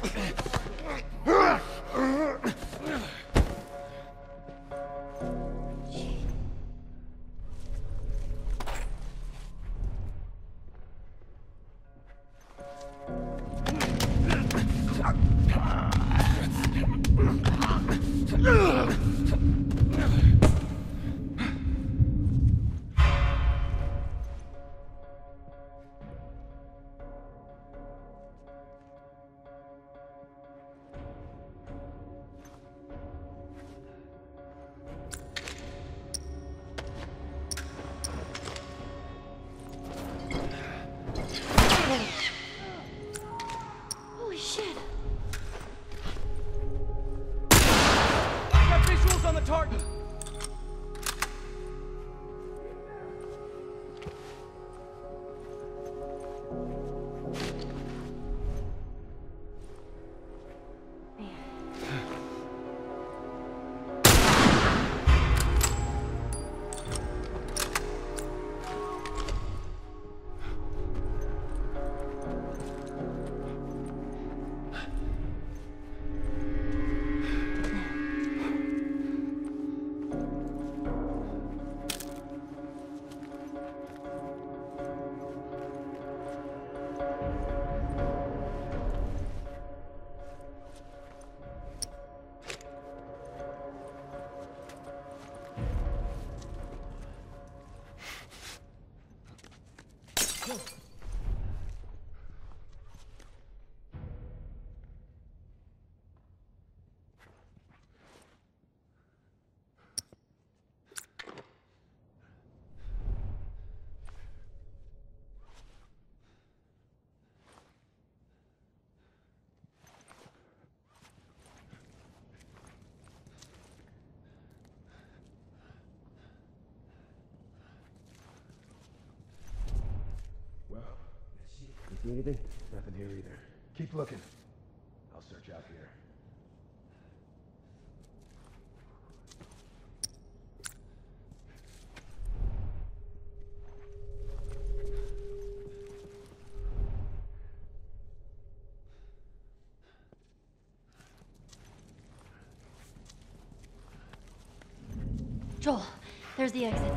Come Tartan! See anything? Nothing here either. Keep looking. I'll search out here. Joel, there's the exit.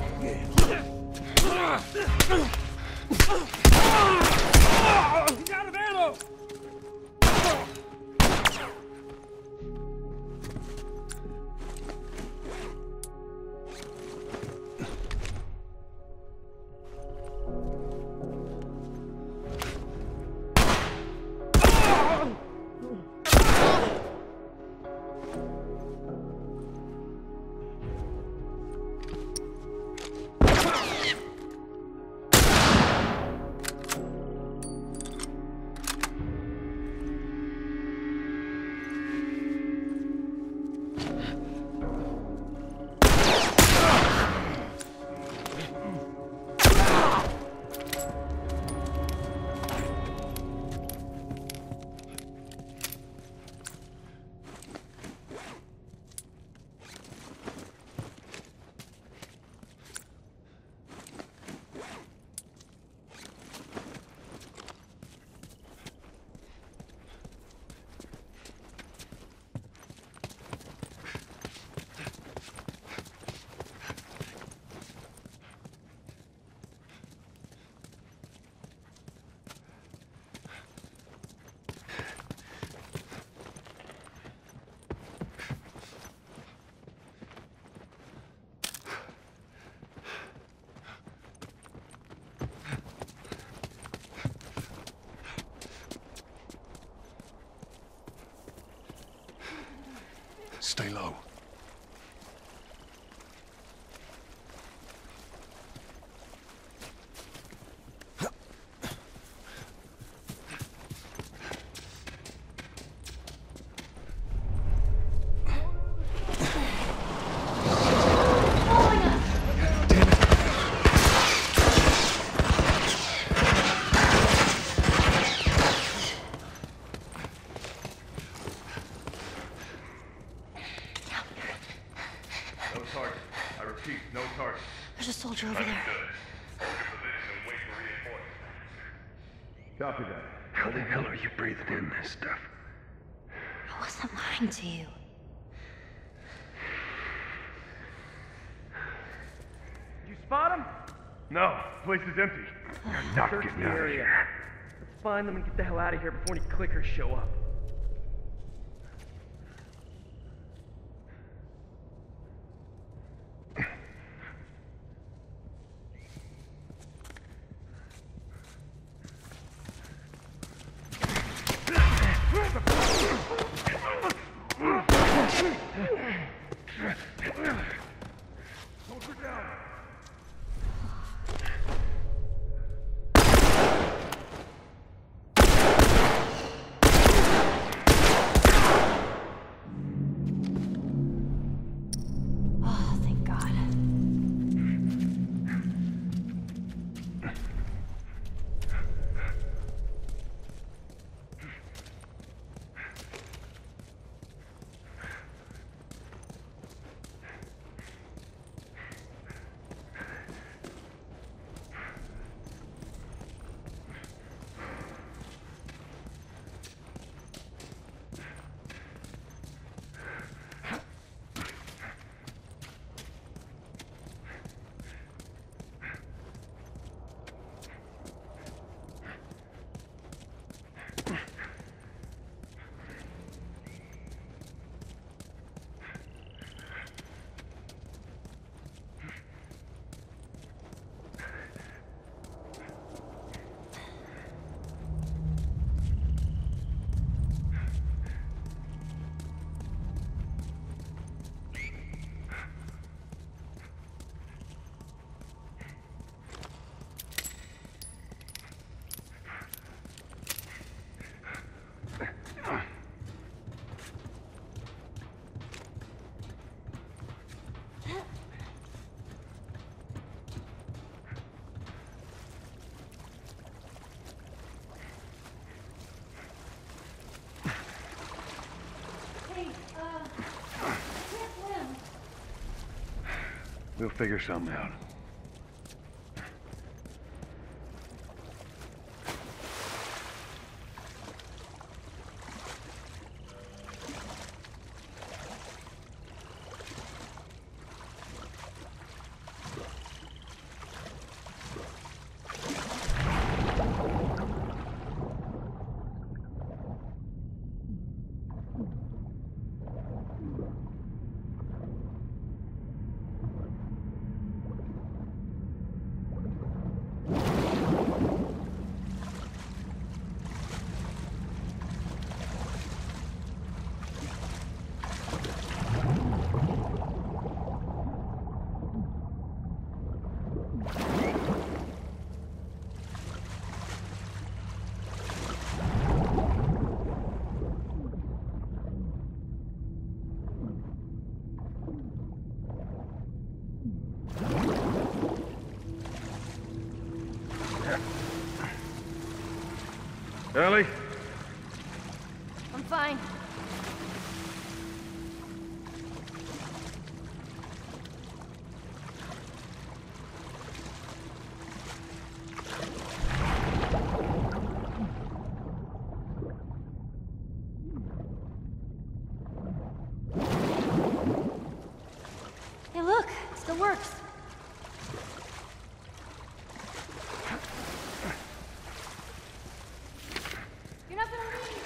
Copy that. How the hell are you breathing in this stuff? I wasn't lying to you. Did You spot him? No, the place is empty. You're not Search getting the out of area. here. Let's find them and get the hell out of here before any clickers show up. We'll figure something out. Fine. Hey, look, it still works. You're not gonna leave.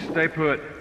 Just stay put.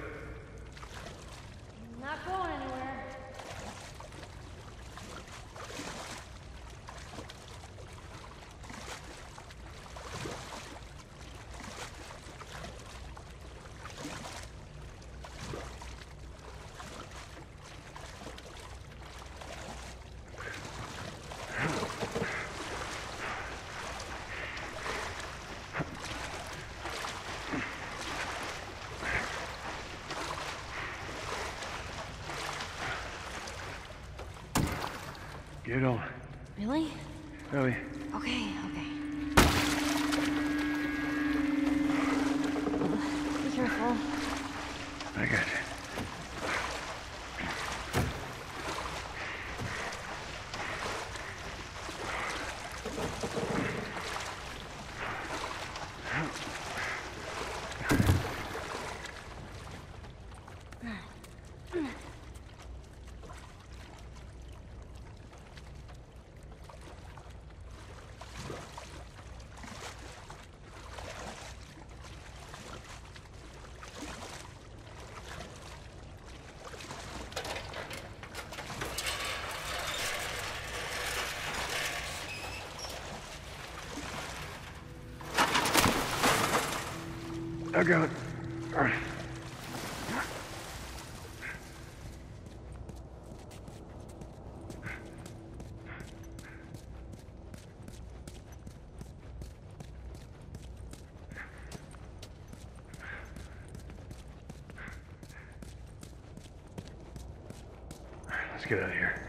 Get on. Really? Ellie, Okay, okay. Be careful. I got you. I. All right, Let's get out of here.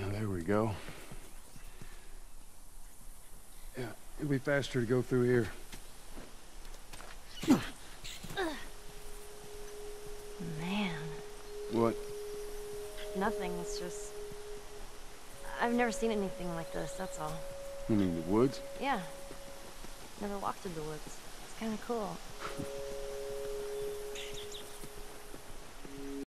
Now, there we go. Yeah, it'll be faster to go through here. Man. What? Nothing. It's just. I've never seen anything like this, that's all. You mean the woods? Yeah. Never walked in the woods. It's kind of cool.